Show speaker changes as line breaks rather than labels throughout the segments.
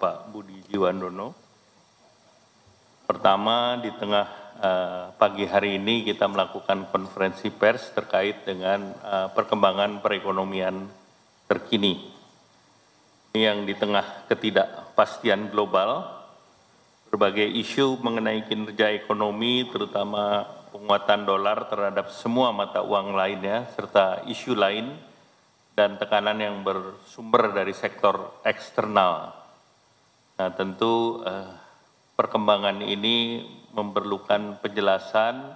Bapak Budi Jiwandono. Pertama, di tengah uh, pagi hari ini kita melakukan konferensi pers terkait dengan uh, perkembangan perekonomian terkini. Ini yang di tengah ketidakpastian global, berbagai isu mengenai kinerja ekonomi, terutama penguatan dolar terhadap semua mata uang lainnya, serta isu lain dan tekanan yang bersumber dari sektor eksternal. Nah, tentu eh, perkembangan ini memerlukan penjelasan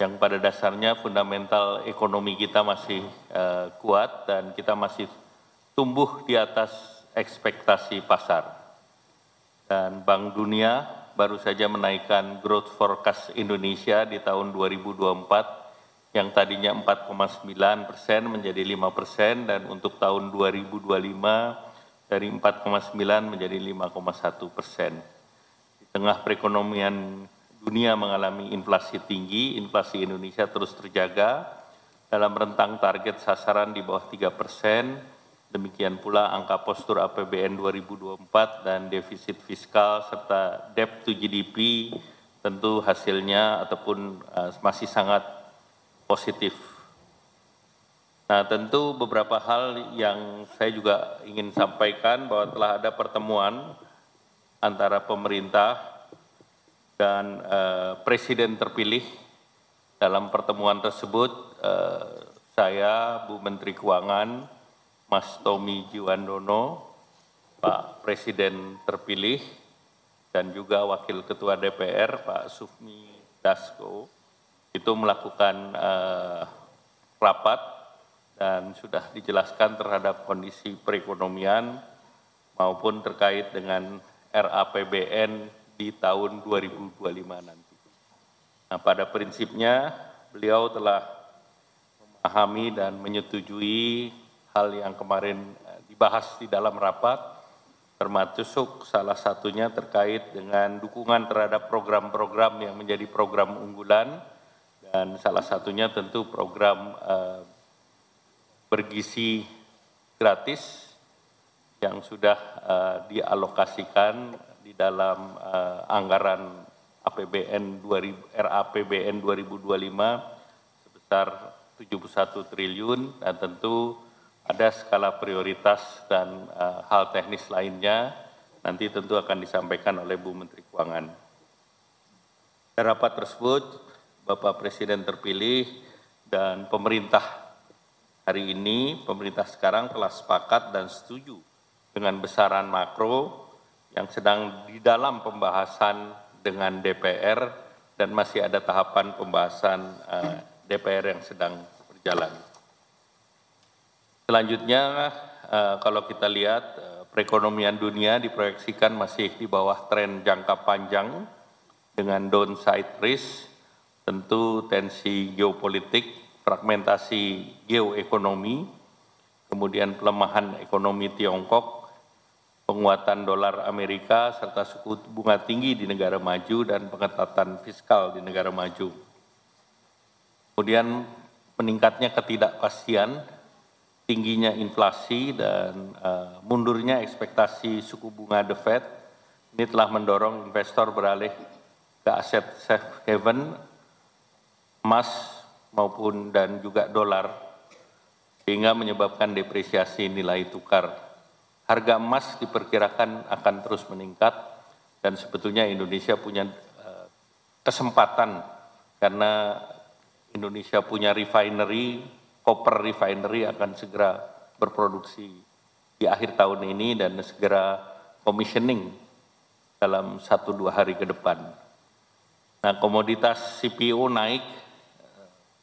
yang pada dasarnya fundamental ekonomi kita masih eh, kuat dan kita masih tumbuh di atas ekspektasi pasar. Dan Bank Dunia baru saja menaikkan growth forecast Indonesia di tahun 2024 yang tadinya 4,9 persen menjadi 5 persen dan untuk tahun 2025 dari 4,9 menjadi 5,1 persen. Di tengah perekonomian dunia mengalami inflasi tinggi, inflasi Indonesia terus terjaga dalam rentang target sasaran di bawah 3 persen. Demikian pula angka postur APBN 2024 dan defisit fiskal serta debt to GDP tentu hasilnya ataupun uh, masih sangat positif. Nah, tentu beberapa hal yang saya juga ingin sampaikan bahwa telah ada pertemuan antara pemerintah dan eh, presiden terpilih. Dalam pertemuan tersebut, eh, saya, Bu Menteri Keuangan, Mas Tommy Jiwandono, Pak Presiden terpilih, dan juga Wakil Ketua DPR, Pak Sufmi Dasko, itu melakukan uh, rapat dan sudah dijelaskan terhadap kondisi perekonomian maupun terkait dengan RAPBN di tahun 2025 nanti. Nah, pada prinsipnya beliau telah memahami dan menyetujui hal yang kemarin eh, dibahas di dalam rapat, termasuk salah satunya terkait dengan dukungan terhadap program-program yang menjadi program unggulan, dan salah satunya tentu program uh, bergizi gratis yang sudah uh, dialokasikan di dalam uh, anggaran APBN 2000, RAPBN 2025 sebesar 71 triliun dan tentu ada skala prioritas dan uh, hal teknis lainnya nanti tentu akan disampaikan oleh Bu Menteri Keuangan. Rapat tersebut Bapak Presiden terpilih dan pemerintah hari ini, pemerintah sekarang telah sepakat dan setuju dengan besaran makro yang sedang di dalam pembahasan dengan DPR dan masih ada tahapan pembahasan eh, DPR yang sedang berjalan. Selanjutnya, uh, kalau kita lihat uh, perekonomian dunia diproyeksikan masih di bawah tren jangka panjang dengan downside risk tentu tensi geopolitik, fragmentasi geoekonomi, kemudian pelemahan ekonomi Tiongkok, penguatan dolar Amerika, serta suku bunga tinggi di negara maju dan pengetatan fiskal di negara maju. Kemudian meningkatnya ketidakpastian, tingginya inflasi dan uh, mundurnya ekspektasi suku bunga The Fed ini telah mendorong investor beralih ke aset safe haven emas maupun dan juga dolar sehingga menyebabkan depresiasi nilai tukar. Harga emas diperkirakan akan terus meningkat dan sebetulnya Indonesia punya uh, kesempatan karena Indonesia punya refinery, copper refinery akan segera berproduksi di akhir tahun ini dan segera commissioning dalam satu dua hari ke depan. Nah komoditas CPO naik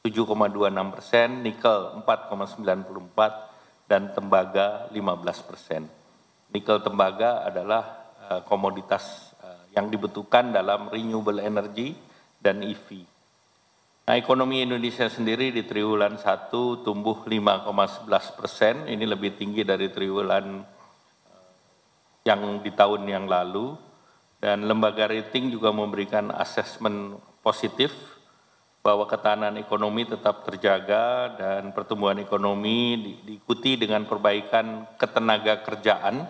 7,26 persen, nikel 4,94 dan tembaga 15 persen. Nikel tembaga adalah uh, komoditas uh, yang dibutuhkan dalam renewable energy dan EV. Nah, ekonomi Indonesia sendiri di triwulan 1 tumbuh 5,11 persen, ini lebih tinggi dari triwulan uh, yang di tahun yang lalu, dan lembaga rating juga memberikan asesmen positif bahwa ketahanan ekonomi tetap terjaga dan pertumbuhan ekonomi di, diikuti dengan perbaikan ketenaga kerjaan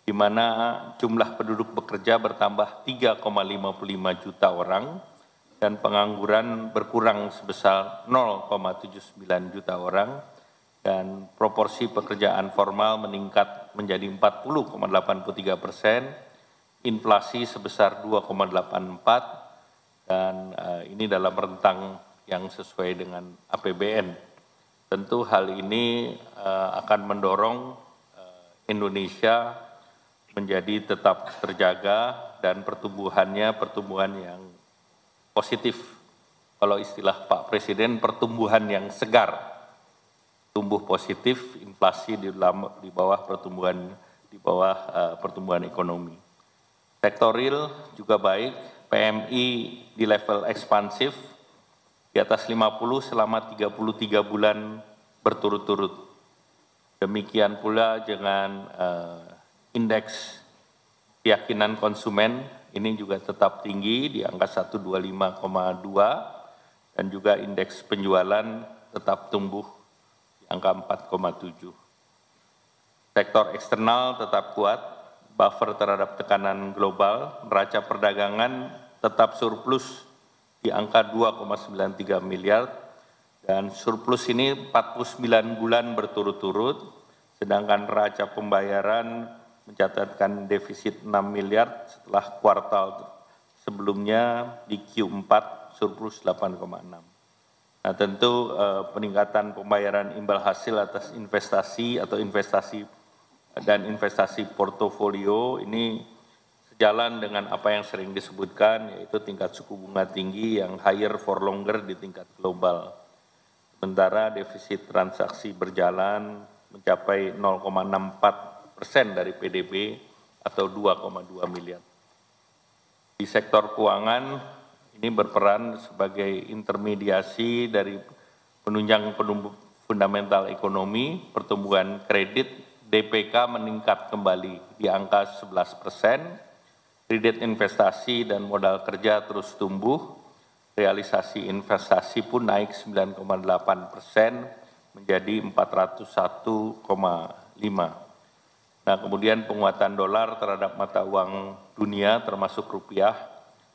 di mana jumlah penduduk bekerja bertambah 3,55 juta orang dan pengangguran berkurang sebesar 0,79 juta orang dan proporsi pekerjaan formal meningkat menjadi 40,83 persen, inflasi sebesar 2,84 dan uh, ini dalam rentang yang sesuai dengan APBN. Tentu hal ini uh, akan mendorong uh, Indonesia menjadi tetap terjaga dan pertumbuhannya pertumbuhan yang positif. Kalau istilah Pak Presiden pertumbuhan yang segar tumbuh positif, inflasi di, di bawah pertumbuhan di bawah uh, pertumbuhan ekonomi. Sektor real juga baik, PMI di level ekspansif di atas 50 selama 33 bulan berturut-turut. Demikian pula dengan uh, indeks keyakinan konsumen ini juga tetap tinggi di angka 125,2 dan juga indeks penjualan tetap tumbuh angka 4,7. Sektor eksternal tetap kuat, buffer terhadap tekanan global, neraca perdagangan tetap surplus di angka 2,93 miliar, dan surplus ini 49 bulan berturut-turut, sedangkan neraca pembayaran mencatatkan defisit 6 miliar setelah kuartal sebelumnya di Q4 surplus 8,6. Nah, tentu uh, peningkatan pembayaran imbal hasil atas investasi atau investasi dan investasi portofolio ini sejalan dengan apa yang sering disebutkan yaitu tingkat suku bunga tinggi yang higher for longer di tingkat global. Sementara defisit transaksi berjalan mencapai 0,64 persen dari PDB atau 2,2 miliar. Di sektor keuangan ini berperan sebagai intermediasi dari penunjang fundamental ekonomi, pertumbuhan kredit, DPK meningkat kembali di angka 11 persen, kredit investasi dan modal kerja terus tumbuh, realisasi investasi pun naik 9,8 persen menjadi 401,5. Nah kemudian penguatan dolar terhadap mata uang dunia termasuk rupiah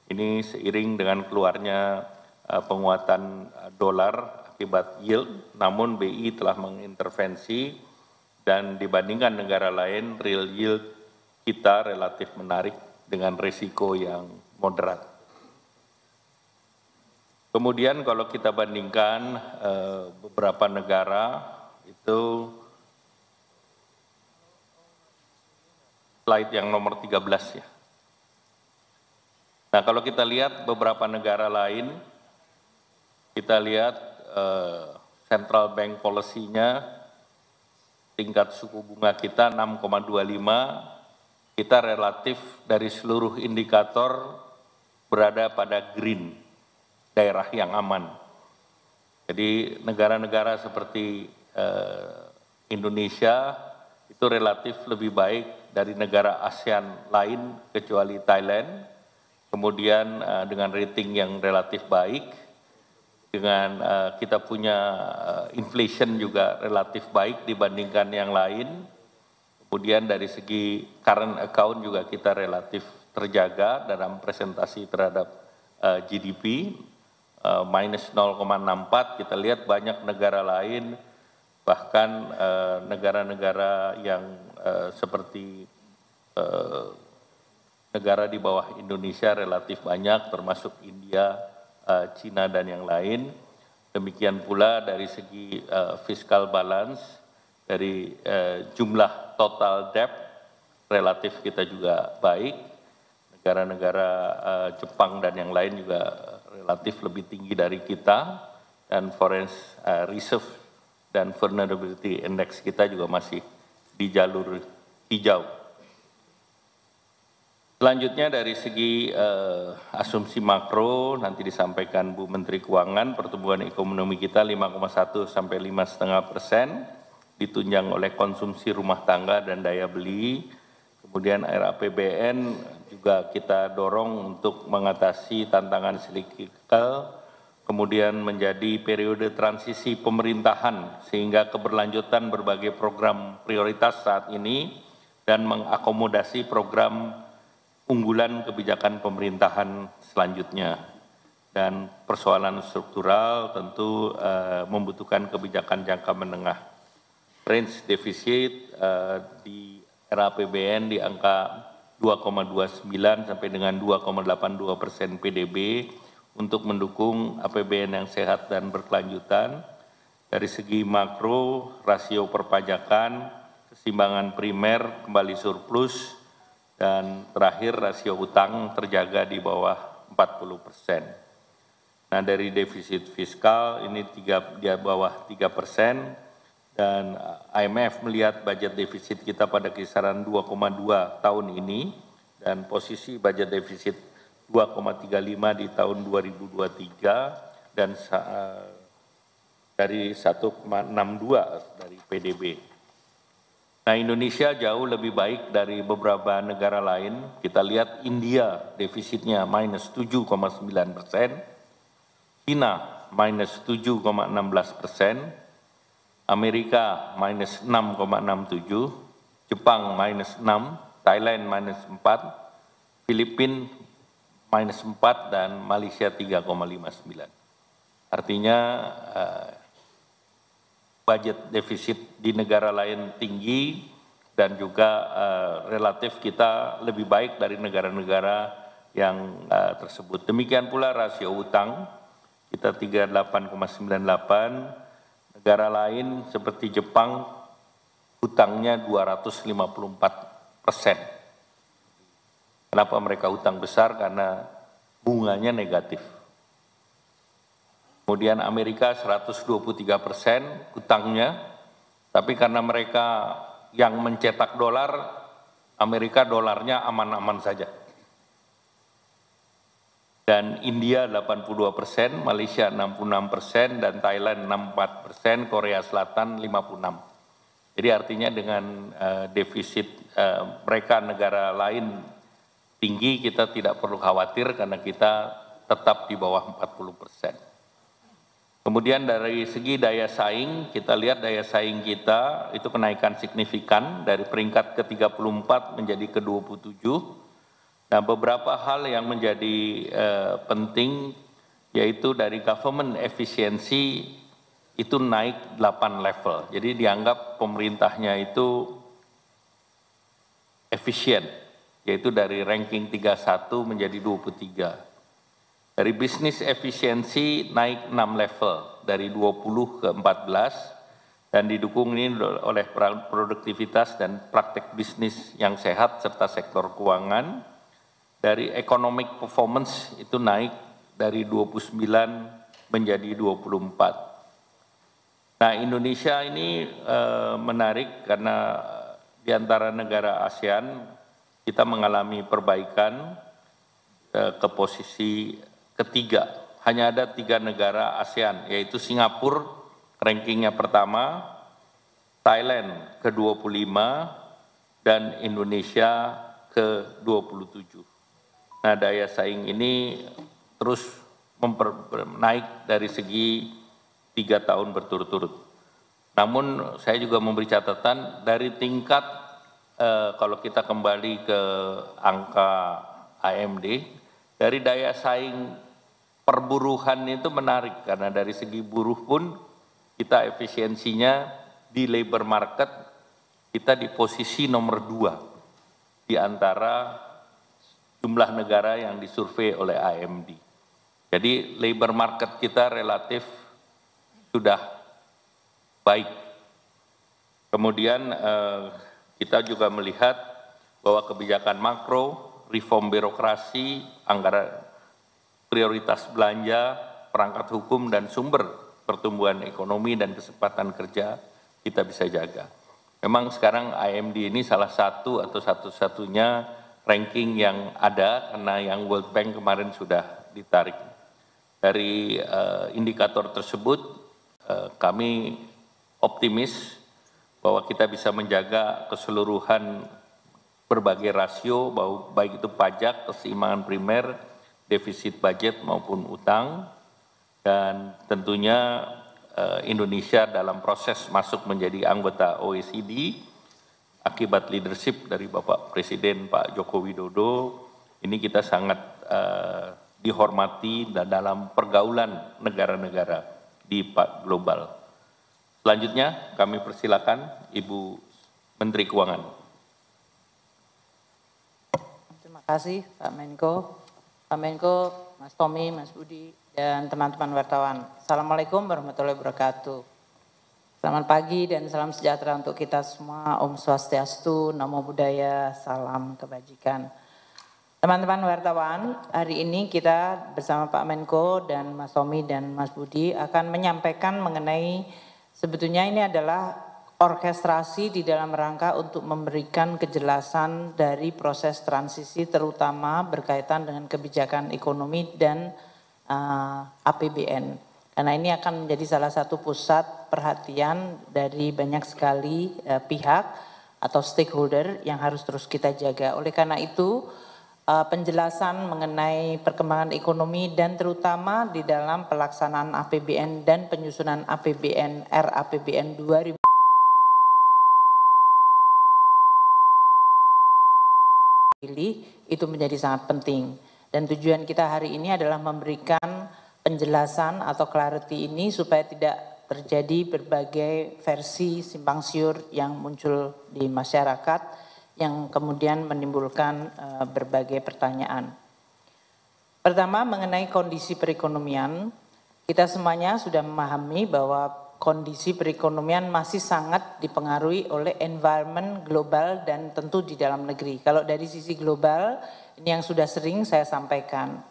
ini seiring dengan keluarnya uh, penguatan dolar akibat yield, namun BI telah mengintervensi dan dibandingkan negara lain, real yield kita relatif menarik dengan risiko yang moderat. Kemudian kalau kita bandingkan uh, beberapa negara itu slide yang nomor 13 ya. Nah kalau kita lihat beberapa negara lain, kita lihat uh, central bank policy-nya tingkat suku bunga kita 6,25, kita relatif dari seluruh indikator berada pada green, daerah yang aman. Jadi negara-negara seperti uh, Indonesia itu relatif lebih baik dari negara ASEAN lain kecuali Thailand kemudian uh, dengan rating yang relatif baik, dengan uh, kita punya uh, inflation juga relatif baik dibandingkan yang lain, kemudian dari segi current account juga kita relatif terjaga dalam presentasi terhadap uh, GDP, uh, minus 0,64, kita lihat banyak negara lain, bahkan negara-negara uh, yang uh, seperti uh, negara di bawah Indonesia relatif banyak, termasuk India, Cina, dan yang lain. Demikian pula dari segi uh, fiscal balance, dari uh, jumlah total debt relatif kita juga baik. Negara-negara Jepang dan yang lain juga relatif lebih tinggi dari kita, dan foreign reserve dan vulnerability index kita juga masih di jalur hijau. Selanjutnya dari segi uh, asumsi makro nanti disampaikan Bu Menteri Keuangan pertumbuhan ekonomi kita 5,1 sampai 5,5 persen ditunjang oleh konsumsi rumah tangga dan daya beli. Kemudian RAPBN juga kita dorong untuk mengatasi tantangan silikikal, kemudian menjadi periode transisi pemerintahan sehingga keberlanjutan berbagai program prioritas saat ini dan mengakomodasi program unggulan kebijakan pemerintahan selanjutnya. Dan persoalan struktural tentu uh, membutuhkan kebijakan jangka menengah. Range defisit uh, di era APBN di angka 2,29 sampai dengan 2,82 persen PDB untuk mendukung APBN yang sehat dan berkelanjutan. Dari segi makro, rasio perpajakan, kesimbangan primer kembali surplus, dan terakhir rasio utang terjaga di bawah 40 persen. Nah dari defisit fiskal ini tiga, di bawah 3 persen dan IMF melihat budget defisit kita pada kisaran 2,2 tahun ini dan posisi budget defisit 2,35 di tahun 2023 dan dari 1,62 dari PDB. Nah Indonesia jauh lebih baik dari beberapa negara lain. Kita lihat India defisitnya minus 7,9 persen, China minus 7,16 persen, Amerika minus 6,67, Jepang minus 6, Thailand minus 4, Filipina minus 4, dan Malaysia 3,59. Artinya uh, budget defisit di negara lain tinggi dan juga uh, relatif kita lebih baik dari negara-negara yang uh, tersebut. Demikian pula rasio utang kita 38,98, negara lain seperti Jepang hutangnya 254 persen. Kenapa mereka hutang besar? Karena bunganya negatif Kemudian Amerika 123 persen utangnya, tapi karena mereka yang mencetak dolar, Amerika dolarnya aman-aman saja. Dan India 82 persen, Malaysia 66 persen, dan Thailand 64 persen, Korea Selatan 56. Jadi artinya dengan uh, defisit uh, mereka negara lain tinggi, kita tidak perlu khawatir karena kita tetap di bawah 40 persen. Kemudian dari segi daya saing, kita lihat daya saing kita itu kenaikan signifikan dari peringkat ke-34 menjadi ke-27. Nah, beberapa hal yang menjadi eh, penting yaitu dari government efisiensi itu naik 8 level. Jadi dianggap pemerintahnya itu efisien, yaitu dari ranking 31 menjadi 23. Dari bisnis efisiensi naik 6 level dari 20 ke 14 dan didukung ini oleh produktivitas dan praktek bisnis yang sehat serta sektor keuangan. Dari economic performance itu naik dari 29 menjadi 24. Nah Indonesia ini e, menarik karena di antara negara ASEAN kita mengalami perbaikan e, ke posisi ketiga. Hanya ada tiga negara ASEAN, yaitu Singapura rankingnya pertama, Thailand ke-25, dan Indonesia ke-27. Nah daya saing ini terus naik dari segi tiga tahun berturut-turut. Namun saya juga memberi catatan dari tingkat eh, kalau kita kembali ke angka AMD, dari daya saing perburuhan itu menarik karena dari segi buruh pun kita efisiensinya di labor market kita di posisi nomor dua di antara jumlah negara yang disurvei oleh AMD. Jadi labor market kita relatif sudah baik. Kemudian eh, kita juga melihat bahwa kebijakan makro, reform birokrasi, anggaran prioritas belanja, perangkat hukum, dan sumber pertumbuhan ekonomi dan kesempatan kerja kita bisa jaga. Memang sekarang IMD ini salah satu atau satu-satunya ranking yang ada karena yang World Bank kemarin sudah ditarik. Dari uh, indikator tersebut uh, kami optimis bahwa kita bisa menjaga keseluruhan berbagai rasio, baik itu pajak, keseimbangan primer, defisit budget maupun utang dan tentunya eh, Indonesia dalam proses masuk menjadi anggota OECD akibat leadership dari Bapak Presiden Pak Joko Widodo, ini kita sangat uh, dihormati dalam pergaulan negara-negara di global. Selanjutnya kami persilakan Ibu Menteri Keuangan.
Terima kasih Pak Menko. Pak Menko, Mas Tommy, Mas Budi, dan teman-teman wartawan. Assalamualaikum warahmatullahi wabarakatuh. Selamat pagi dan salam sejahtera untuk kita semua. Om Swastiastu, Namo Buddhaya, salam kebajikan. Teman-teman wartawan, hari ini kita bersama Pak Menko dan Mas Tommy dan Mas Budi akan menyampaikan mengenai sebetulnya ini adalah orkestrasi di dalam rangka untuk memberikan kejelasan dari proses transisi terutama berkaitan dengan kebijakan ekonomi dan uh, eh, APBN. Karena ini akan menjadi salah satu pusat perhatian dari banyak sekali uh, pihak atau stakeholder yang harus terus kita jaga. Oleh karena itu, uh, penjelasan mengenai perkembangan ekonomi dan terutama di dalam pelaksanaan APBN dan penyusunan APBN RAPBN 2000 itu menjadi sangat penting. Dan tujuan kita hari ini adalah memberikan penjelasan atau clarity ini supaya tidak terjadi berbagai versi simpang siur yang muncul di masyarakat yang kemudian menimbulkan uh, berbagai pertanyaan. Pertama mengenai kondisi perekonomian, kita semuanya sudah memahami bahwa kondisi perekonomian masih sangat dipengaruhi oleh environment global dan tentu di dalam negeri. Kalau dari sisi global, ini yang sudah sering saya sampaikan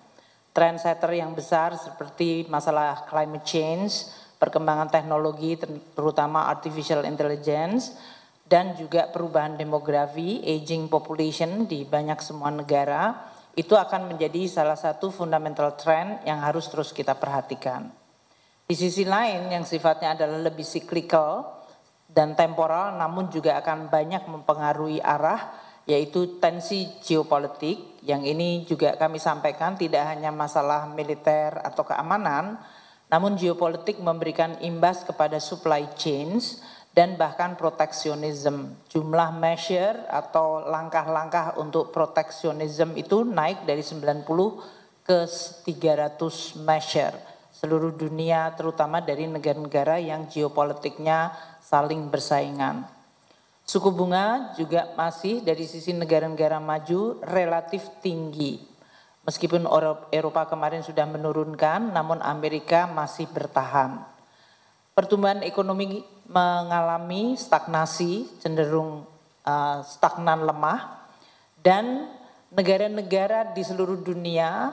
trendsetter yang besar seperti masalah climate change, perkembangan teknologi terutama artificial intelligence, dan juga perubahan demografi, aging population di banyak semua negara, itu akan menjadi salah satu fundamental trend yang harus terus kita perhatikan. Di sisi lain yang sifatnya adalah lebih cyclical dan temporal namun juga akan banyak mempengaruhi arah yaitu tensi geopolitik yang ini juga kami sampaikan tidak hanya masalah militer atau keamanan, namun geopolitik memberikan imbas kepada supply chains dan bahkan proteksionisme. Jumlah measure atau langkah-langkah untuk proteksionisme itu naik dari 90 ke 300 measure seluruh dunia terutama dari negara-negara yang geopolitiknya saling bersaingan. Suku bunga juga masih dari sisi negara-negara maju relatif tinggi. Meskipun Eropa kemarin sudah menurunkan, namun Amerika masih bertahan. Pertumbuhan ekonomi mengalami stagnasi, cenderung uh, stagnan lemah, dan negara-negara di seluruh dunia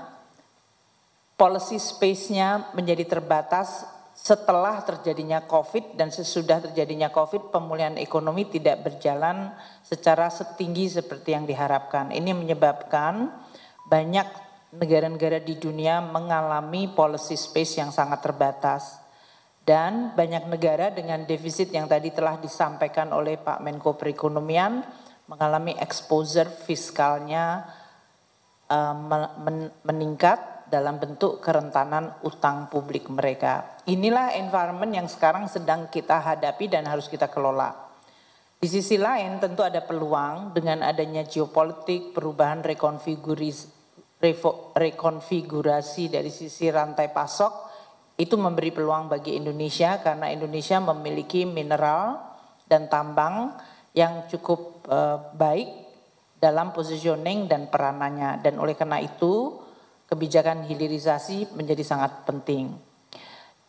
policy space-nya menjadi terbatas setelah terjadinya COVID dan sesudah terjadinya COVID pemulihan ekonomi tidak berjalan secara setinggi seperti yang diharapkan. Ini menyebabkan banyak negara-negara di dunia mengalami policy space yang sangat terbatas. Dan banyak negara dengan defisit yang tadi telah disampaikan oleh Pak Menko Perekonomian mengalami exposure fiskalnya uh, meningkat dalam bentuk kerentanan utang publik mereka. Inilah environment yang sekarang sedang kita hadapi dan harus kita kelola. Di sisi lain tentu ada peluang dengan adanya geopolitik, perubahan rekonfigurasi, dari sisi rantai pasok, itu memberi peluang bagi Indonesia karena Indonesia memiliki mineral dan tambang yang cukup uh, baik dalam positioning dan peranannya. Dan oleh karena itu, kebijakan hilirisasi menjadi sangat penting.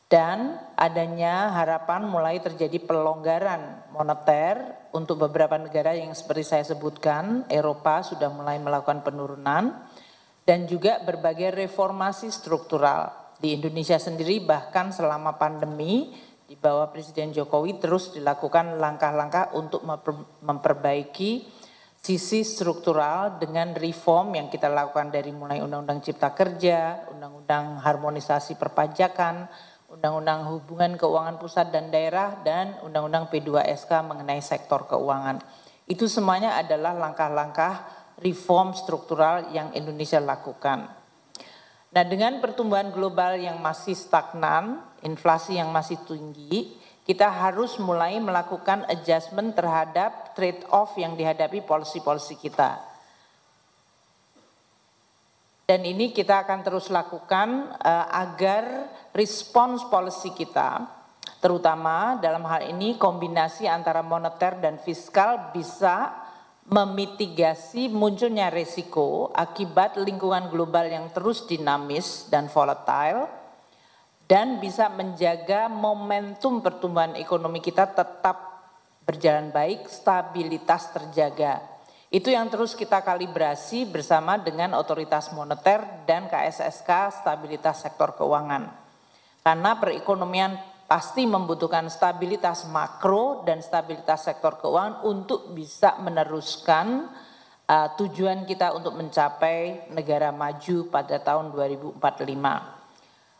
Dan adanya harapan mulai terjadi pelonggaran moneter untuk beberapa negara yang seperti saya sebutkan, Eropa sudah mulai melakukan penurunan dan juga berbagai reformasi struktural. Di Indonesia sendiri bahkan selama pandemi di bawah Presiden Jokowi terus dilakukan langkah-langkah untuk memperbaiki sisi struktural dengan reform yang kita lakukan dari mulai Undang-Undang Cipta Kerja, Undang-Undang Harmonisasi Perpajakan, Undang-Undang Hubungan Keuangan Pusat dan Daerah, dan Undang-Undang P2SK mengenai sektor keuangan. Itu semuanya adalah langkah-langkah reform struktural yang Indonesia lakukan. Nah dengan pertumbuhan global yang masih stagnan, inflasi yang masih tinggi, kita harus mulai melakukan adjustment terhadap trade off yang dihadapi policy-policy kita. Dan ini kita akan terus lakukan uh, agar respons policy kita, terutama dalam hal ini kombinasi antara moneter dan fiskal bisa memitigasi munculnya resiko akibat lingkungan global yang terus dinamis dan volatile dan bisa menjaga momentum pertumbuhan ekonomi kita tetap berjalan baik, stabilitas terjaga. Itu yang terus kita kalibrasi bersama dengan otoritas moneter dan KSSK stabilitas sektor keuangan. Karena perekonomian pasti membutuhkan stabilitas makro dan stabilitas sektor keuangan untuk bisa meneruskan uh, tujuan kita untuk mencapai negara maju pada tahun 2045.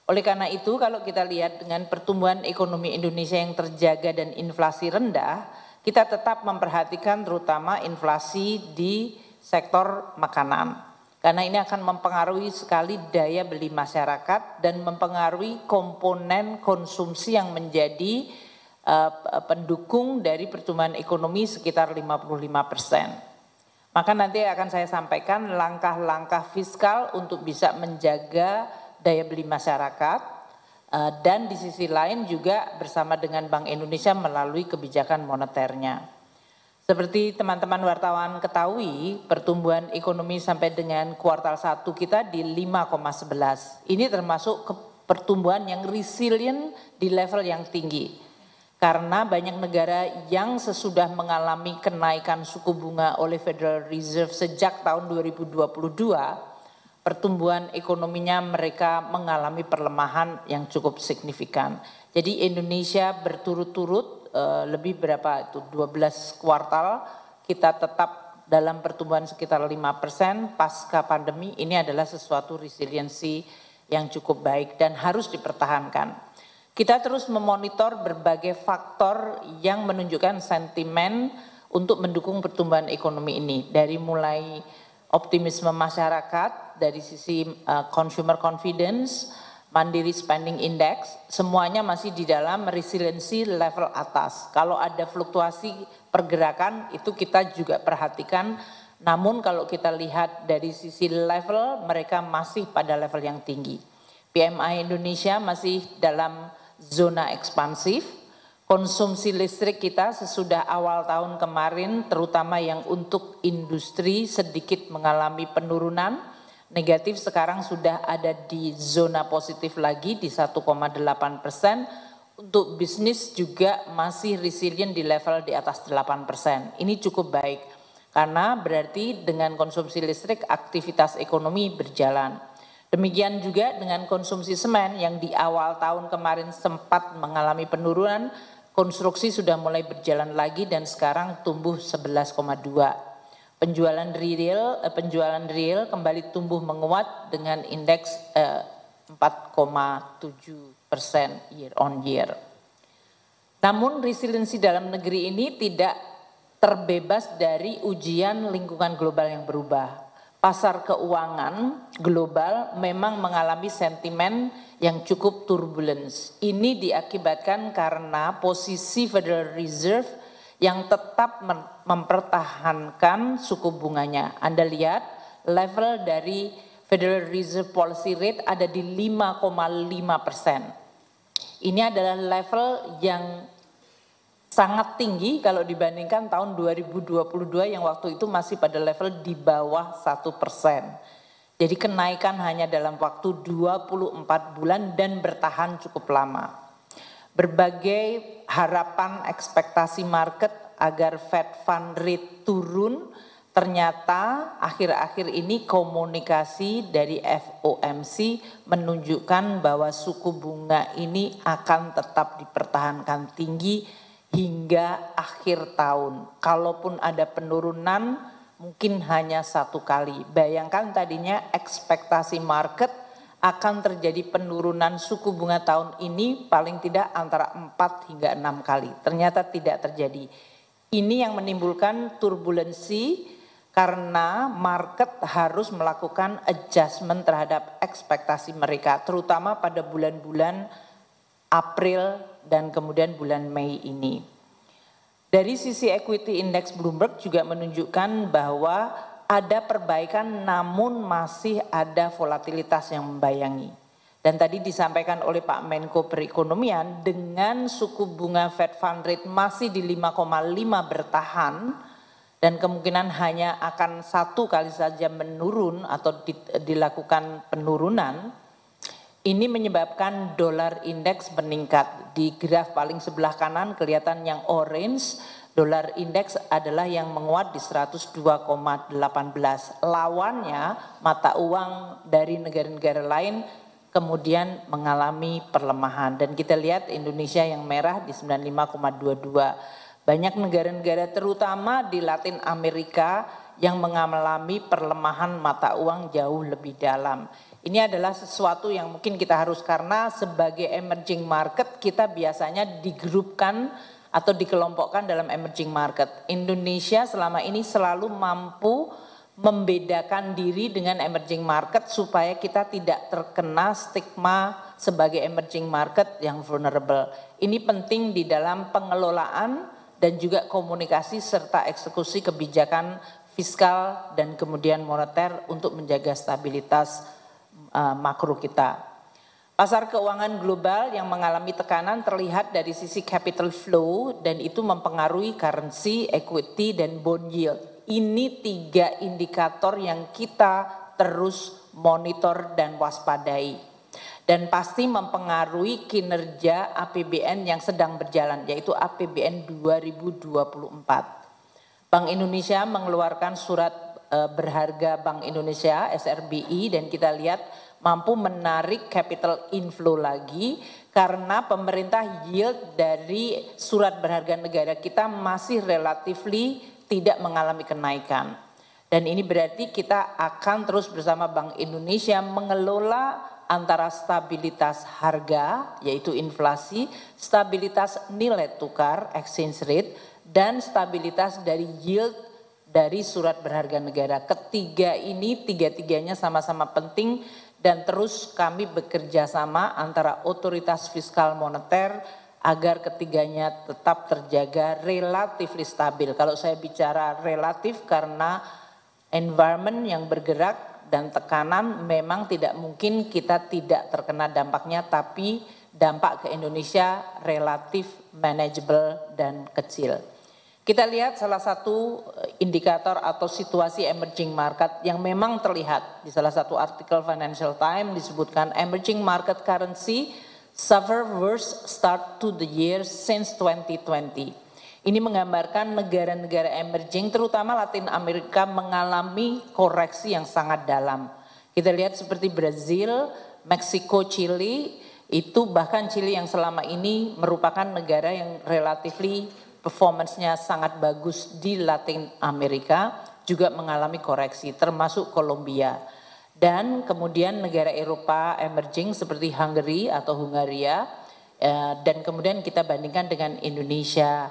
Oleh karena itu kalau kita lihat dengan pertumbuhan ekonomi Indonesia yang terjaga dan inflasi rendah, kita tetap memperhatikan terutama inflasi di sektor makanan. Karena ini akan mempengaruhi sekali daya beli masyarakat dan mempengaruhi komponen konsumsi yang menjadi uh, pendukung dari pertumbuhan ekonomi sekitar 55 persen. Maka nanti akan saya sampaikan langkah-langkah fiskal untuk bisa menjaga daya beli masyarakat uh, dan di sisi lain juga bersama dengan Bank Indonesia melalui kebijakan moneternya. Seperti teman-teman wartawan ketahui, pertumbuhan ekonomi sampai dengan kuartal 1 kita di 5,11. Ini termasuk pertumbuhan yang resilient di level yang tinggi. Karena banyak negara yang sesudah mengalami kenaikan suku bunga oleh Federal Reserve sejak tahun 2022, pertumbuhan ekonominya mereka mengalami perlemahan yang cukup signifikan. Jadi Indonesia berturut-turut uh, lebih berapa itu 12 kuartal kita tetap dalam pertumbuhan sekitar 5 persen pasca pandemi ini adalah sesuatu resiliensi yang cukup baik dan harus dipertahankan. Kita terus memonitor berbagai faktor yang menunjukkan sentimen untuk mendukung pertumbuhan ekonomi ini dari mulai optimisme masyarakat dari sisi uh, consumer confidence, Mandiri Spending Index, semuanya masih di dalam resiliensi level atas. Kalau ada fluktuasi pergerakan itu kita juga perhatikan, namun kalau kita lihat dari sisi level mereka masih pada level yang tinggi. PMI Indonesia masih dalam zona ekspansif, konsumsi listrik kita sesudah awal tahun kemarin terutama yang untuk industri sedikit mengalami penurunan, negatif sekarang sudah ada di zona positif lagi di 1,8 persen. Untuk bisnis juga masih resilient di level di atas 8 persen. Ini cukup baik karena berarti dengan konsumsi listrik aktivitas ekonomi berjalan. Demikian juga dengan konsumsi semen yang di awal tahun kemarin sempat mengalami penurunan, konstruksi sudah mulai berjalan lagi dan sekarang tumbuh 11,2 Penjualan real, eh, penjualan real kembali tumbuh menguat dengan indeks eh, 4,7 persen year on year. Namun resiliensi dalam negeri ini tidak terbebas dari ujian lingkungan global yang berubah. Pasar keuangan global memang mengalami sentimen yang cukup turbulence. Ini diakibatkan karena posisi Federal Reserve yang tetap mempertahankan suku bunganya. Anda lihat level dari Federal Reserve Policy Rate ada di 5,5 persen. Ini adalah level yang sangat tinggi kalau dibandingkan tahun 2022 yang waktu itu masih pada level di bawah satu persen. Jadi kenaikan hanya dalam waktu 24 bulan dan bertahan cukup lama berbagai harapan ekspektasi market agar Fed fund rate turun ternyata akhir-akhir ini komunikasi dari FOMC menunjukkan bahwa suku bunga ini akan tetap dipertahankan tinggi hingga akhir tahun. Kalaupun ada penurunan mungkin hanya satu kali. Bayangkan tadinya ekspektasi market akan terjadi penurunan suku bunga tahun ini paling tidak antara 4 hingga 6 kali. Ternyata tidak terjadi. Ini yang menimbulkan turbulensi karena market harus melakukan adjustment terhadap ekspektasi mereka, terutama pada bulan-bulan April, dan kemudian bulan Mei ini. Dari sisi equity index Bloomberg juga menunjukkan bahwa ada perbaikan namun masih ada volatilitas yang membayangi. Dan tadi disampaikan oleh Pak Menko Perekonomian dengan suku bunga Fed Fund Rate masih di 5,5 bertahan dan kemungkinan hanya akan satu kali saja menurun atau di, dilakukan penurunan, ini menyebabkan dolar indeks meningkat. Di graf paling sebelah kanan kelihatan yang orange, dolar indeks adalah yang menguat di 102,18. Lawannya mata uang dari negara-negara lain kemudian mengalami perlemahan dan kita lihat Indonesia yang merah di 95,22. Banyak negara-negara terutama di Latin Amerika yang mengalami perlemahan mata uang jauh lebih dalam. Ini adalah sesuatu yang mungkin kita harus karena sebagai emerging market kita biasanya digrupkan atau dikelompokkan dalam emerging market. Indonesia selama ini selalu mampu membedakan diri dengan emerging market supaya kita tidak terkena stigma sebagai emerging market yang vulnerable. Ini penting di dalam pengelolaan dan juga komunikasi serta eksekusi kebijakan fiskal dan kemudian moneter untuk menjaga stabilitas uh, makro kita. Pasar keuangan global yang mengalami tekanan terlihat dari sisi capital flow dan itu mempengaruhi currency, equity, dan bond yield ini tiga indikator yang kita terus monitor dan waspadai. Dan pasti mempengaruhi kinerja APBN yang sedang berjalan, yaitu APBN 2024. Bank Indonesia mengeluarkan surat eh, berharga Bank Indonesia SRBI dan kita lihat mampu menarik capital inflow lagi karena pemerintah yield dari surat berharga negara kita masih relatively tidak mengalami kenaikan. Dan ini berarti kita akan terus bersama Bank Indonesia mengelola antara stabilitas harga yaitu inflasi, stabilitas nilai tukar exchange rate dan stabilitas dari yield dari surat berharga negara. Ketiga ini tiga-tiganya sama-sama penting dan terus kami bekerja sama antara otoritas fiskal moneter, agar ketiganya tetap terjaga relatif stabil. Kalau saya bicara relatif karena environment yang bergerak dan tekanan memang tidak mungkin kita tidak terkena dampaknya tapi dampak ke Indonesia relatif manageable dan kecil. Kita lihat salah satu eh, indikator atau situasi emerging market yang memang terlihat di salah satu artikel Financial Times disebutkan emerging market currency suffer worst start to the year since 2020. Ini menggambarkan negara-negara emerging terutama Latin Amerika mengalami koreksi yang sangat dalam. Kita lihat seperti Brazil, Meksiko, Chili, itu bahkan Chili yang selama ini merupakan negara yang relatively performance-nya sangat bagus di Latin Amerika juga mengalami koreksi termasuk Kolombia dan kemudian negara Eropa emerging seperti Hungary atau Hungaria eh, dan kemudian kita bandingkan dengan Indonesia,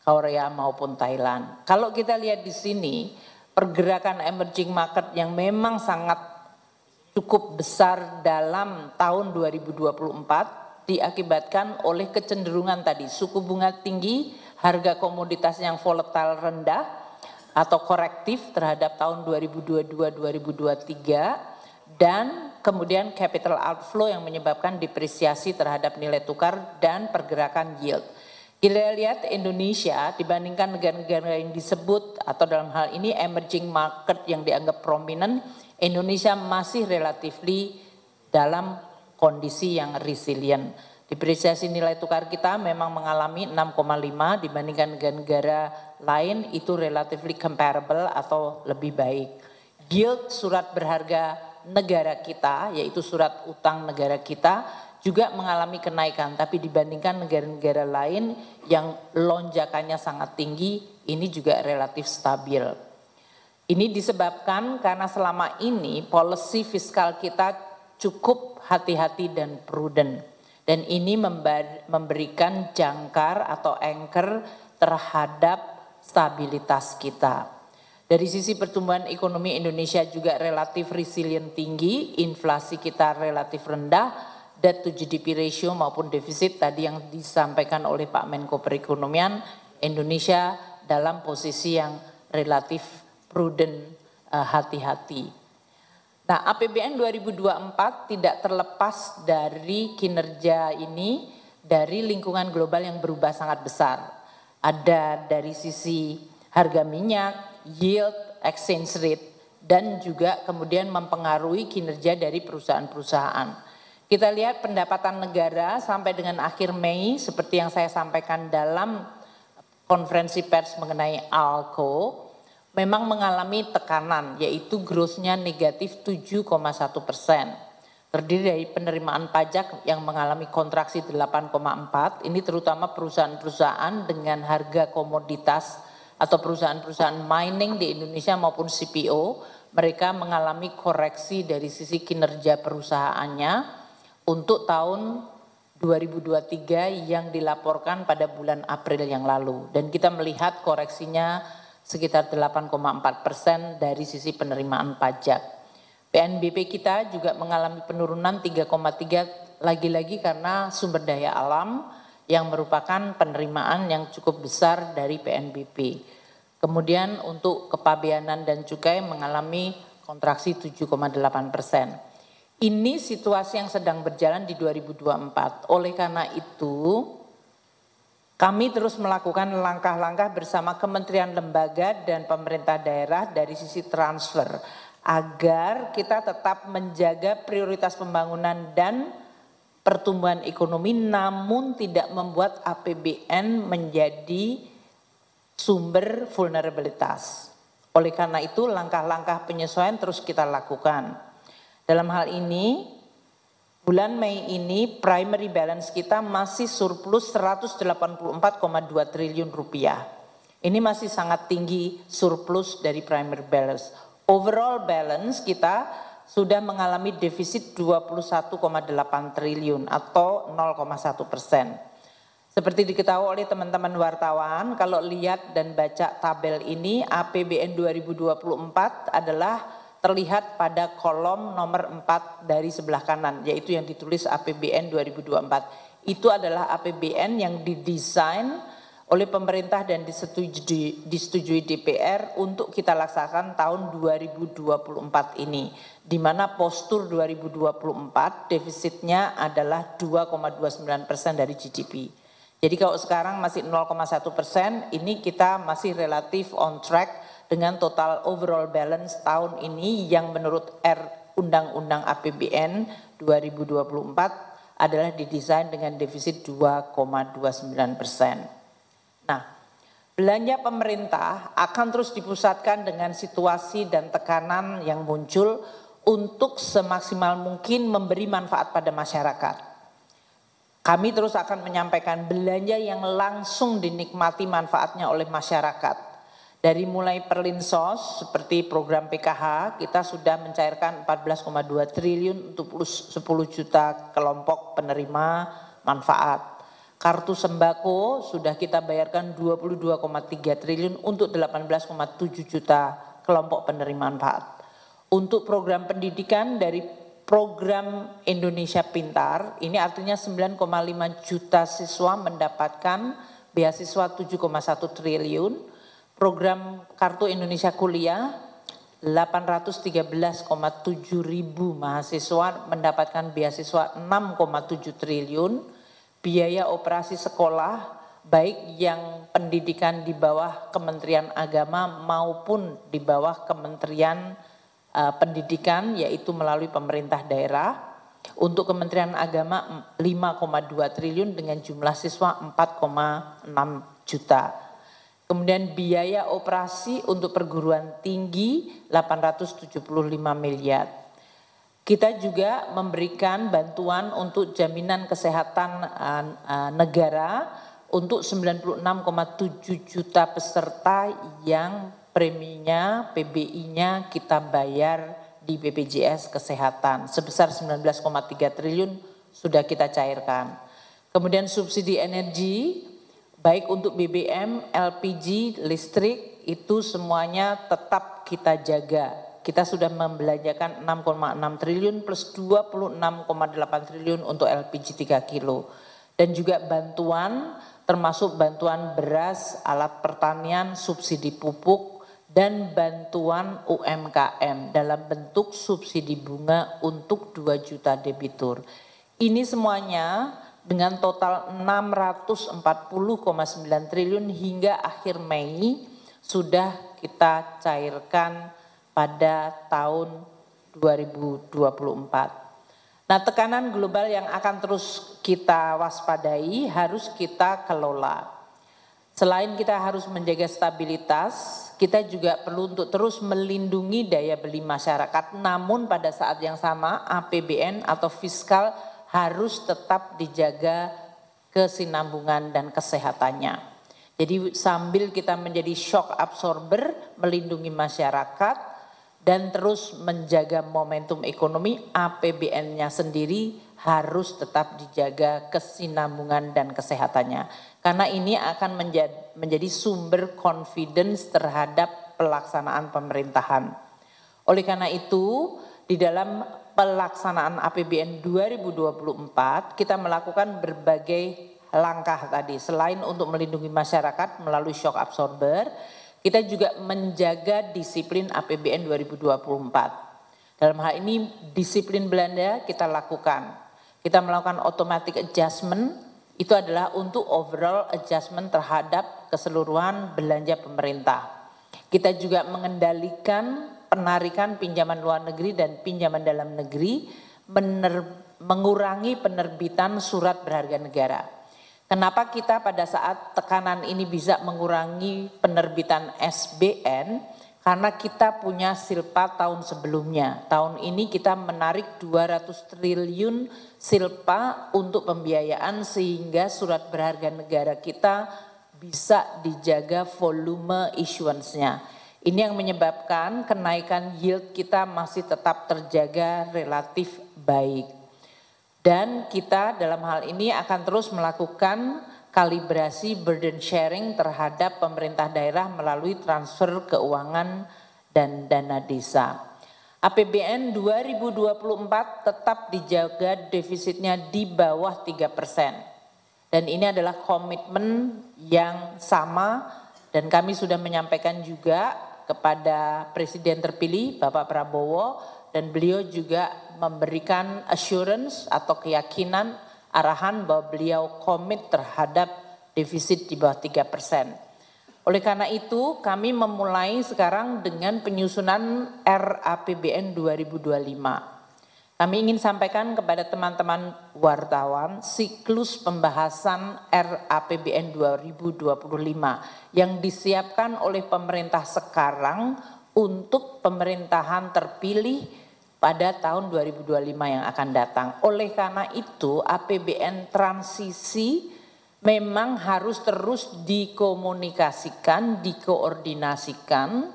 Korea maupun Thailand. Kalau kita lihat di sini pergerakan emerging market yang memang sangat cukup besar dalam tahun 2024 diakibatkan oleh kecenderungan tadi suku bunga tinggi, harga komoditas yang volatile rendah, atau korektif terhadap tahun 2022-2023 dan kemudian capital outflow yang menyebabkan depresiasi terhadap nilai tukar dan pergerakan yield. Kita lihat Indonesia dibandingkan negara-negara yang disebut atau dalam hal ini emerging market yang dianggap prominent, Indonesia masih relatively dalam kondisi yang resilient. Depresiasi nilai tukar kita memang mengalami 6,5 dibandingkan negara-negara lain itu relatively comparable atau lebih baik. Yield surat berharga negara kita yaitu surat utang negara kita juga mengalami kenaikan tapi dibandingkan negara-negara lain yang lonjakannya sangat tinggi ini juga relatif stabil. Ini disebabkan karena selama ini policy fiskal kita cukup hati-hati dan prudent dan ini memberikan jangkar atau anchor terhadap stabilitas kita. Dari sisi pertumbuhan ekonomi Indonesia juga relatif resilient tinggi, inflasi kita relatif rendah, debt to GDP ratio maupun defisit tadi yang disampaikan oleh Pak Menko Perekonomian, Indonesia dalam posisi yang relatif prudent, uh, hati-hati. Nah, APBN 2024 tidak terlepas dari kinerja ini dari lingkungan global yang berubah sangat besar. Ada dari sisi harga minyak, yield, exchange rate, dan juga kemudian mempengaruhi kinerja dari perusahaan-perusahaan. Kita lihat pendapatan negara sampai dengan akhir Mei seperti yang saya sampaikan dalam konferensi pers mengenai ALCO memang mengalami tekanan yaitu growth-nya negatif 7,1 persen. Terdiri dari penerimaan pajak yang mengalami kontraksi 8,4, ini terutama perusahaan-perusahaan dengan harga komoditas atau perusahaan-perusahaan mining di Indonesia maupun CPO, mereka mengalami koreksi dari sisi kinerja perusahaannya untuk tahun 2023 yang dilaporkan pada bulan April yang lalu. Dan kita melihat koreksinya sekitar 8,4 persen dari sisi penerimaan pajak. PNBP kita juga mengalami penurunan 3,3 lagi-lagi karena sumber daya alam yang merupakan penerimaan yang cukup besar dari PNBP. Kemudian untuk kepabeanan dan cukai mengalami kontraksi 7,8 persen. Ini situasi yang sedang berjalan di 2024. Oleh karena itu, kami terus melakukan langkah-langkah bersama kementerian lembaga dan pemerintah daerah dari sisi transfer agar kita tetap menjaga prioritas pembangunan dan pertumbuhan ekonomi namun tidak membuat APBN menjadi sumber vulnerabilitas. Oleh karena itu langkah-langkah penyesuaian terus kita lakukan. Dalam hal ini, bulan Mei ini primary balance kita masih surplus 184,2 triliun rupiah. Ini masih sangat tinggi surplus dari primary balance. Overall balance kita sudah mengalami defisit 21,8 triliun atau 0,1 persen. Seperti diketahui oleh teman-teman wartawan, kalau lihat dan baca tabel ini APBN 2024 adalah terlihat pada kolom nomor 4 dari sebelah kanan, yaitu yang ditulis APBN 2024. Itu adalah APBN yang didesain oleh pemerintah dan disetujui, disetujui DPR untuk kita laksanakan tahun 2024 ini. Di mana postur 2024 defisitnya adalah 2,29 persen dari GDP. Jadi kalau sekarang masih 0,1 persen, ini kita masih relatif on track dengan total overall balance tahun ini yang menurut R Undang-Undang APBN 2024 adalah didesain dengan defisit 2,29 persen. Nah, belanja pemerintah akan terus dipusatkan dengan situasi dan tekanan yang muncul untuk semaksimal mungkin memberi manfaat pada masyarakat. Kami terus akan menyampaikan belanja yang langsung dinikmati manfaatnya oleh masyarakat dari mulai perlinsos seperti program PKH kita sudah mencairkan 14,2 triliun untuk 10 juta kelompok penerima manfaat. Kartu sembako sudah kita bayarkan 22,3 triliun untuk 18,7 juta kelompok penerima manfaat. Untuk program pendidikan dari program Indonesia Pintar, ini artinya 9,5 juta siswa mendapatkan beasiswa 7,1 triliun, program Kartu Indonesia Kuliah 813,7 ribu mahasiswa mendapatkan beasiswa 6,7 triliun, biaya operasi sekolah baik yang pendidikan di bawah Kementerian Agama maupun di bawah Kementerian uh, Pendidikan yaitu melalui pemerintah daerah. Untuk Kementerian Agama 5,2 triliun dengan jumlah siswa 4,6 juta. Kemudian biaya operasi untuk perguruan tinggi 875 miliar. Kita juga memberikan bantuan untuk jaminan kesehatan negara untuk 96,7 juta peserta yang preminya PBI-nya kita bayar di BPJS Kesehatan sebesar 19,3 triliun sudah kita cairkan. Kemudian subsidi energi baik untuk BBM, LPG, listrik itu semuanya tetap kita jaga. Kita sudah membelanjakan 6,6 triliun plus 26,8 triliun untuk LPG 3 kilo. Dan juga bantuan termasuk bantuan beras, alat pertanian, subsidi pupuk, dan bantuan UMKM dalam bentuk subsidi bunga untuk 2 juta debitur. Ini semuanya dengan total 640,9 triliun hingga akhir Mei sudah kita cairkan pada tahun 2024. Nah, tekanan global yang akan terus kita waspadai harus kita kelola. Selain kita harus menjaga stabilitas, kita juga perlu untuk terus melindungi daya beli masyarakat. Namun pada saat yang sama APBN atau fiskal harus tetap dijaga kesinambungan dan kesehatannya. Jadi sambil kita menjadi shock absorber melindungi masyarakat, dan terus menjaga momentum ekonomi APBN-nya sendiri harus tetap dijaga kesinambungan dan kesehatannya. Karena ini akan menjadi, menjadi sumber confidence terhadap pelaksanaan pemerintahan. Oleh karena itu, di dalam pelaksanaan APBN 2024 kita melakukan berbagai langkah tadi selain untuk melindungi masyarakat melalui shock absorber kita juga menjaga disiplin APBN 2024. Dalam hal ini disiplin Belanda kita lakukan. Kita melakukan automatic adjustment itu adalah untuk overall adjustment terhadap keseluruhan belanja pemerintah. Kita juga mengendalikan penarikan pinjaman luar negeri dan pinjaman dalam negeri, mengurangi penerbitan surat berharga negara. Kenapa kita pada saat tekanan ini bisa mengurangi penerbitan SBN? Karena kita punya silpa tahun sebelumnya. Tahun ini kita menarik 200 triliun silpa untuk pembiayaan sehingga surat berharga negara kita bisa dijaga volume issuance-nya. Ini yang menyebabkan kenaikan yield kita masih tetap terjaga relatif baik. Dan kita dalam hal ini akan terus melakukan kalibrasi burden sharing terhadap pemerintah daerah melalui transfer keuangan dan dana desa. APBN 2024 tetap dijaga defisitnya di bawah 3 persen. Dan ini adalah komitmen yang sama dan kami sudah menyampaikan juga kepada Presiden terpilih Bapak Prabowo dan beliau juga memberikan assurance atau keyakinan arahan bahwa beliau komit terhadap defisit di bawah 3 persen. Oleh karena itu kami memulai sekarang dengan penyusunan RAPBN 2025. Kami ingin sampaikan kepada teman-teman wartawan siklus pembahasan RAPBN 2025 yang disiapkan oleh pemerintah sekarang untuk pemerintahan terpilih pada tahun 2025 yang akan datang. Oleh karena itu APBN transisi memang harus terus dikomunikasikan, dikoordinasikan,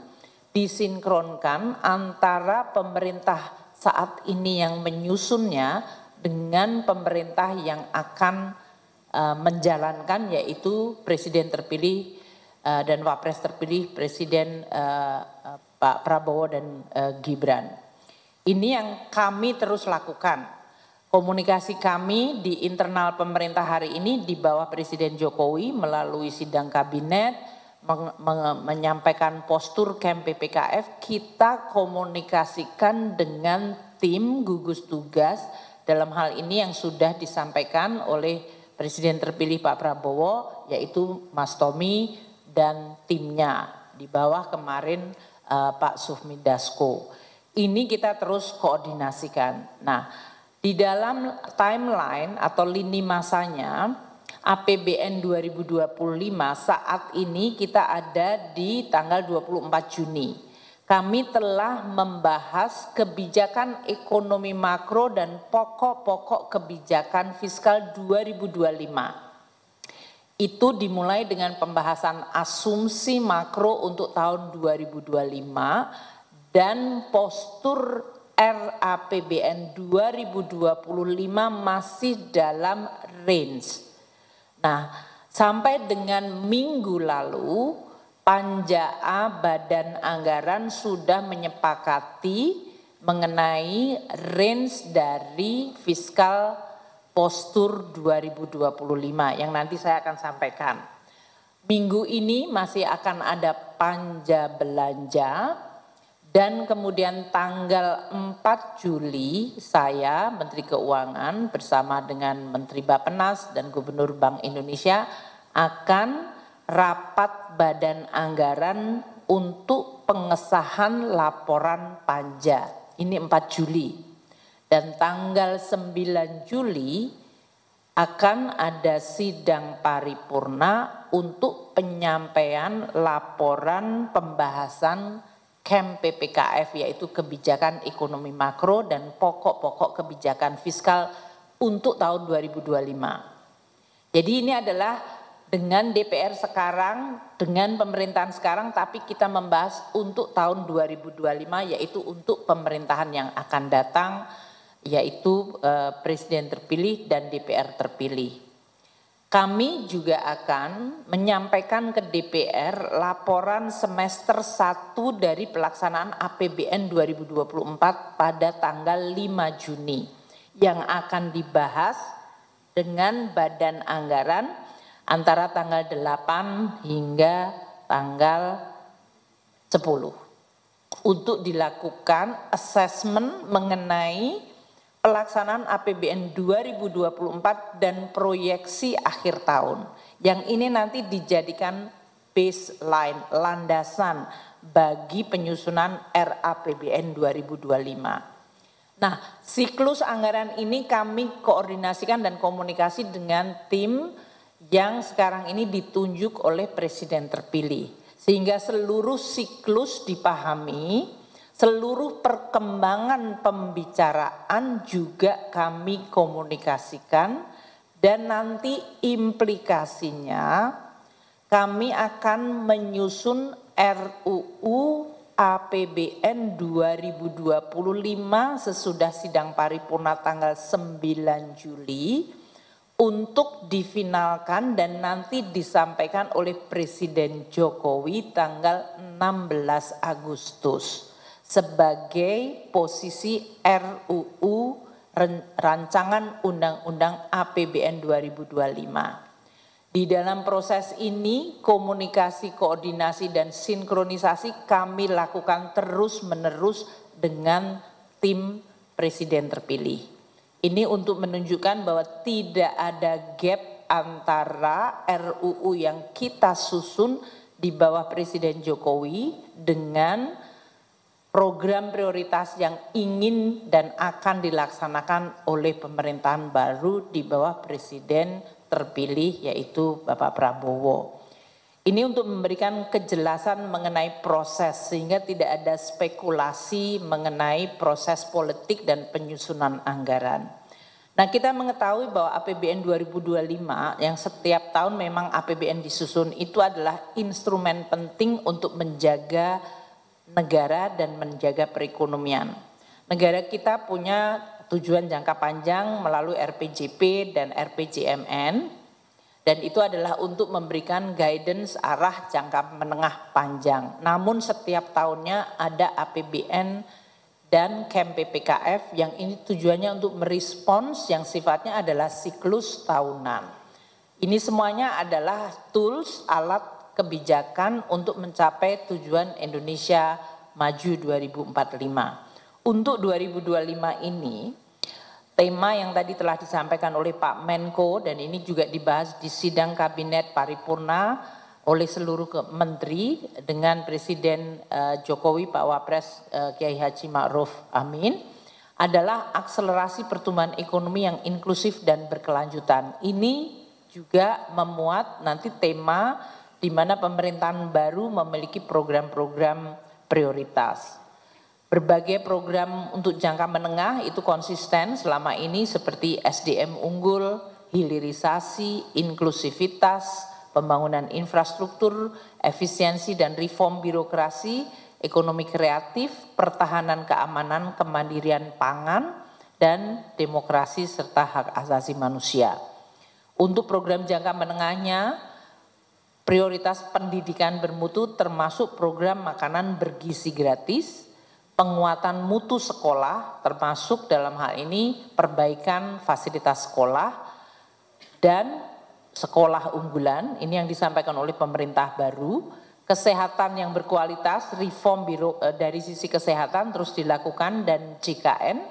disinkronkan antara pemerintah saat ini yang menyusunnya dengan pemerintah yang akan uh, menjalankan yaitu presiden terpilih uh, dan wapres terpilih presiden uh, Pak Prabowo dan Gibran. Ini yang kami terus lakukan. Komunikasi kami di internal pemerintah hari ini di bawah Presiden Jokowi melalui sidang kabinet menyampaikan postur KEM PPKF kita komunikasikan dengan tim gugus tugas dalam hal ini yang sudah disampaikan oleh Presiden terpilih Pak Prabowo yaitu Mas Tommy dan timnya di bawah kemarin uh, Pak Sufmi Dasko. Ini kita terus koordinasikan. Nah, di dalam timeline atau lini masanya APBN 2025 saat ini kita ada di tanggal 24 Juni. Kami telah membahas kebijakan ekonomi makro dan pokok-pokok kebijakan fiskal 2025. Itu dimulai dengan pembahasan asumsi makro untuk tahun 2025 dan postur RAPBN 2025 masih dalam range. Nah, sampai dengan minggu lalu Panja Badan Anggaran sudah menyepakati mengenai range dari fiskal postur 2025 yang nanti saya akan sampaikan. Minggu ini masih akan ada panja belanja dan kemudian tanggal 4 Juli saya Menteri Keuangan bersama dengan Menteri Bappenas dan Gubernur Bank Indonesia akan rapat badan anggaran untuk pengesahan laporan panja. Ini 4 Juli. Dan tanggal 9 Juli akan ada sidang paripurna untuk penyampaian laporan pembahasan KEM PPKF yaitu kebijakan ekonomi makro dan pokok-pokok kebijakan fiskal untuk tahun 2025. Jadi ini adalah dengan DPR sekarang, dengan pemerintahan sekarang, tapi kita membahas untuk tahun 2025 yaitu untuk pemerintahan yang akan datang, yaitu eh, Presiden terpilih dan DPR terpilih. Kami juga akan menyampaikan ke DPR laporan semester 1 dari pelaksanaan APBN 2024 pada tanggal 5 Juni yang akan dibahas dengan Badan Anggaran antara tanggal 8 hingga tanggal 10 untuk dilakukan assessment mengenai pelaksanaan APBN 2024 dan proyeksi akhir tahun. Yang ini nanti dijadikan baseline, landasan bagi penyusunan RAPBN 2025. Nah, siklus anggaran ini kami koordinasikan dan komunikasi dengan tim yang sekarang ini ditunjuk oleh presiden terpilih. Sehingga seluruh siklus dipahami, seluruh perkembangan pembicaraan juga kami komunikasikan dan nanti implikasinya kami akan menyusun RUU APBN 2025 sesudah sidang paripurna tanggal 9 Juli untuk difinalkan dan nanti disampaikan oleh Presiden Jokowi tanggal 16 Agustus sebagai posisi RUU rancangan Undang-Undang APBN 2025. Di dalam proses ini komunikasi, koordinasi dan sinkronisasi kami lakukan terus-menerus dengan tim presiden terpilih. Ini untuk menunjukkan bahwa tidak ada gap antara RUU yang kita susun di bawah Presiden Jokowi dengan program prioritas yang ingin dan akan dilaksanakan oleh pemerintahan baru di bawah Presiden terpilih yaitu Bapak Prabowo. Ini untuk memberikan kejelasan mengenai proses sehingga tidak ada spekulasi mengenai proses politik dan penyusunan anggaran. Nah kita mengetahui bahwa APBN 2025 yang setiap tahun memang APBN disusun itu adalah instrumen penting untuk menjaga negara dan menjaga perekonomian. Negara kita punya tujuan jangka panjang melalui RPJP dan RPJMN dan itu adalah untuk memberikan guidance arah jangka menengah panjang. Namun setiap tahunnya ada APBN dan camp PPKF yang ini tujuannya untuk merespons yang sifatnya adalah siklus tahunan. Ini semuanya adalah tools, alat kebijakan untuk mencapai tujuan Indonesia Maju 2045. Untuk 2025 ini tema yang tadi telah disampaikan oleh Pak Menko dan ini juga dibahas di sidang kabinet paripurna oleh seluruh menteri dengan Presiden uh, Jokowi Pak Wapres uh, Kiai Haji Ma'ruf Amin adalah akselerasi pertumbuhan ekonomi yang inklusif dan berkelanjutan. Ini juga memuat nanti tema di mana pemerintahan baru memiliki program-program prioritas. Berbagai program untuk jangka menengah itu konsisten selama ini seperti SDM unggul, hilirisasi, inklusivitas, pembangunan infrastruktur, efisiensi dan reform birokrasi, ekonomi kreatif, pertahanan keamanan, kemandirian pangan, dan demokrasi serta hak asasi manusia. Untuk program jangka menengahnya, prioritas pendidikan bermutu termasuk program makanan bergizi gratis, penguatan mutu sekolah termasuk dalam hal ini perbaikan fasilitas sekolah dan sekolah unggulan, ini yang disampaikan oleh pemerintah baru, kesehatan yang berkualitas, reform biro, eh, dari sisi kesehatan terus dilakukan dan JKN,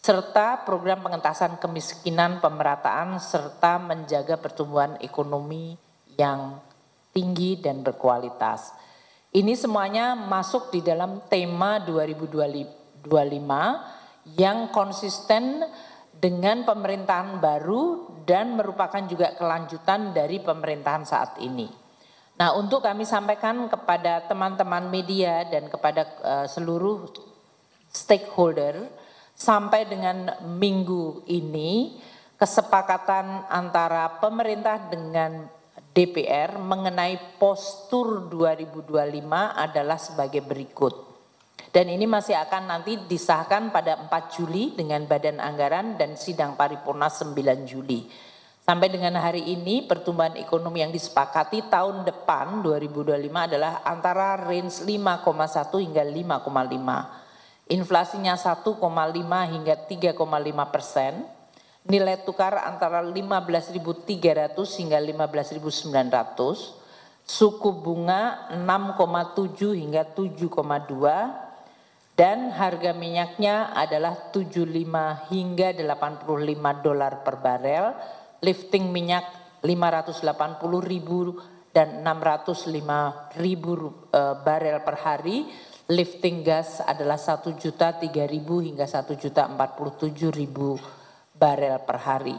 serta program pengentasan kemiskinan, pemerataan, serta menjaga pertumbuhan ekonomi yang tinggi dan berkualitas. Ini semuanya masuk di dalam tema 2025 yang konsisten dengan pemerintahan baru dan merupakan juga kelanjutan dari pemerintahan saat ini. Nah, untuk kami sampaikan kepada teman-teman media dan kepada uh, seluruh stakeholder sampai dengan minggu ini kesepakatan antara pemerintah dengan DPR mengenai postur 2025 adalah sebagai berikut. Dan ini masih akan nanti disahkan pada 4 Juli dengan Badan Anggaran dan sidang paripurna 9 Juli. Sampai dengan hari ini pertumbuhan ekonomi yang disepakati tahun depan 2025 adalah antara range 5,1 hingga 5,5 inflasinya 1,5 hingga 3,5 persen, nilai tukar antara 15.300 hingga 15.900, suku bunga 6,7 hingga 7,2, dan harga minyaknya adalah 75 hingga 85 dolar per barel, lifting minyak 580 ribu dan 605 ribu eh, barel per hari, lifting gas adalah 1 juta 3 ribu hingga 1 juta 47 ribu barel per hari.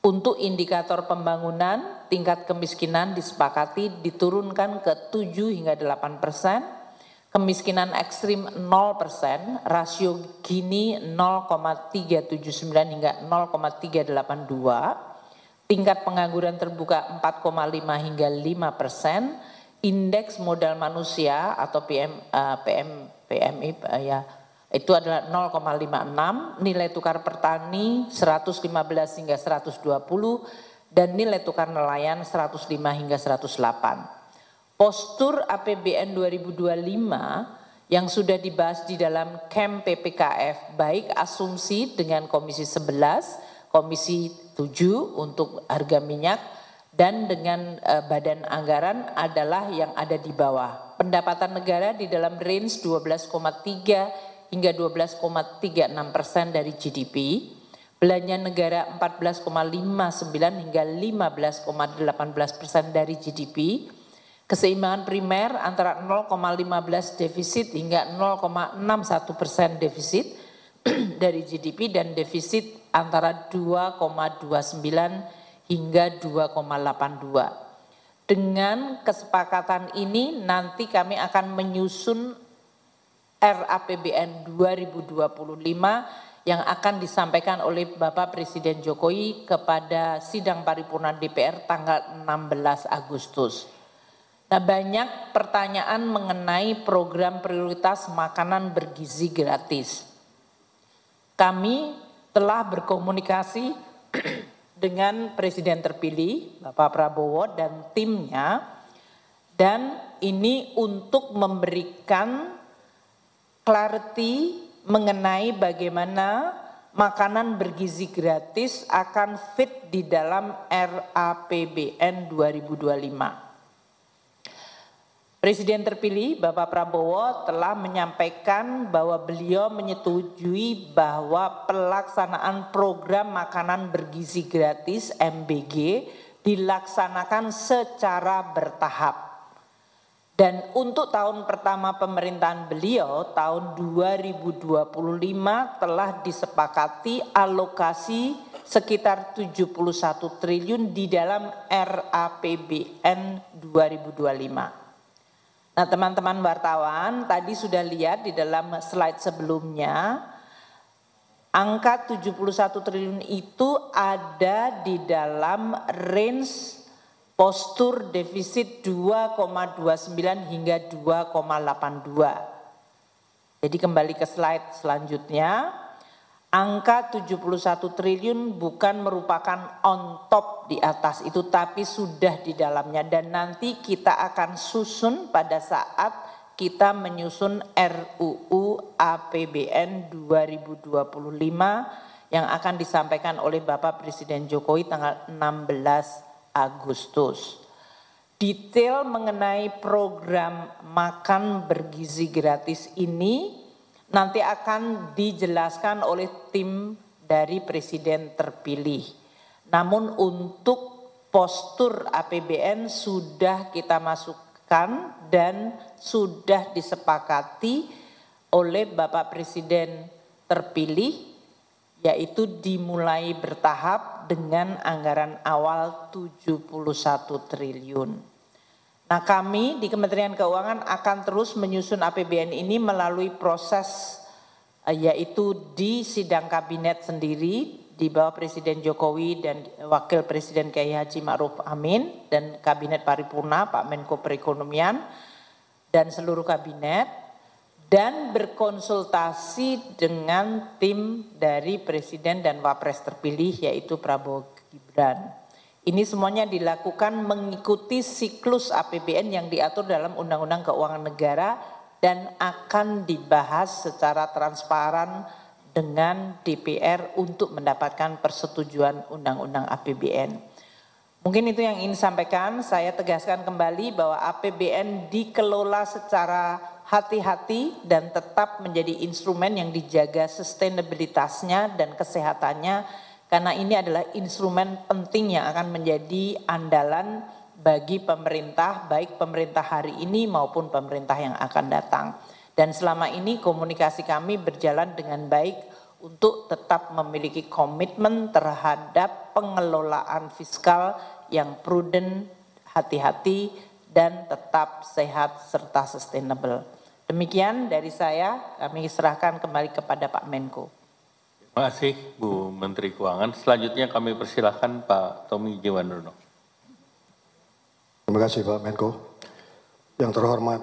Untuk indikator pembangunan, tingkat kemiskinan disepakati diturunkan ke 7 hingga 8 persen, kemiskinan ekstrim 0 persen, rasio Gini 0,379 hingga 0,382, tingkat pengangguran terbuka 4,5 hingga 5 persen, indeks modal manusia atau PM, uh, PM PMI ya itu adalah 0,56, nilai tukar petani 115 hingga 120 dan nilai tukar nelayan 105 hingga 108. Postur APBN 2025 yang sudah dibahas di dalam camp PPKF baik asumsi dengan Komisi 11, Komisi 7 untuk harga minyak dan dengan uh, badan anggaran adalah yang ada di bawah. Pendapatan negara di dalam range 12,3 hingga 12,36 persen dari GDP, belanja negara 14,59 hingga 15,18 persen dari GDP, keseimbangan primer antara 0,15 defisit hingga 0,61 persen defisit dari GDP dan defisit antara 2,29 hingga 2,82. Dengan kesepakatan ini nanti kami akan menyusun RAPBN 2025 yang akan disampaikan oleh Bapak Presiden Jokowi kepada sidang paripurna DPR tanggal 16 Agustus. Nah banyak pertanyaan mengenai program prioritas makanan bergizi gratis. Kami telah berkomunikasi dengan Presiden terpilih Bapak Prabowo dan timnya dan ini untuk memberikan clarity mengenai bagaimana makanan bergizi gratis akan fit di dalam RAPBN 2025. Presiden terpilih Bapak Prabowo telah menyampaikan bahwa beliau menyetujui bahwa pelaksanaan program makanan bergizi gratis MBG dilaksanakan secara bertahap. Dan untuk tahun pertama pemerintahan beliau tahun 2025 telah disepakati alokasi sekitar 71 triliun di dalam RAPBN 2025. Nah teman-teman wartawan tadi sudah lihat di dalam slide sebelumnya angka 71 triliun itu ada di dalam range postur defisit 2,29 hingga 2,82. Jadi kembali ke slide selanjutnya. angka 71 triliun bukan merupakan on top di atas itu tapi sudah di dalamnya dan nanti kita akan susun pada saat kita menyusun RUU APBN 2025 yang akan disampaikan oleh Bapak Presiden Jokowi tanggal 16 Agustus. Detail mengenai program makan bergizi gratis ini nanti akan dijelaskan oleh tim dari presiden terpilih. Namun untuk postur APBN sudah kita masukkan dan sudah disepakati oleh Bapak Presiden terpilih yaitu dimulai bertahap dengan anggaran awal 71 triliun. Nah kami di Kementerian Keuangan akan terus menyusun APBN ini melalui proses eh, yaitu di sidang kabinet sendiri di bawah Presiden Jokowi dan Wakil Presiden Kiai Haji Ma'ruf Amin dan Kabinet Paripurna Pak Menko Perekonomian dan seluruh kabinet dan berkonsultasi dengan tim dari Presiden dan Wapres terpilih yaitu Prabowo Gibran. Ini semuanya dilakukan mengikuti siklus APBN yang diatur dalam Undang-Undang Keuangan Negara dan akan dibahas secara transparan dengan DPR untuk mendapatkan persetujuan Undang-Undang APBN. Mungkin itu yang ingin sampaikan, saya tegaskan kembali bahwa APBN dikelola secara hati-hati dan tetap menjadi instrumen yang dijaga sustainabilitasnya dan kesehatannya karena ini adalah instrumen penting yang akan menjadi andalan bagi pemerintah, baik pemerintah hari ini maupun pemerintah yang akan datang. Dan selama ini komunikasi kami berjalan dengan baik untuk tetap memiliki komitmen terhadap pengelolaan fiskal yang prudent, hati-hati, dan tetap sehat serta sustainable. Demikian dari saya, kami serahkan kembali kepada Pak Menko.
Terima kasih Bu Menteri Keuangan. Selanjutnya kami persilahkan Pak Tommy Jiwandono.
Terima kasih Pak Menko. Yang terhormat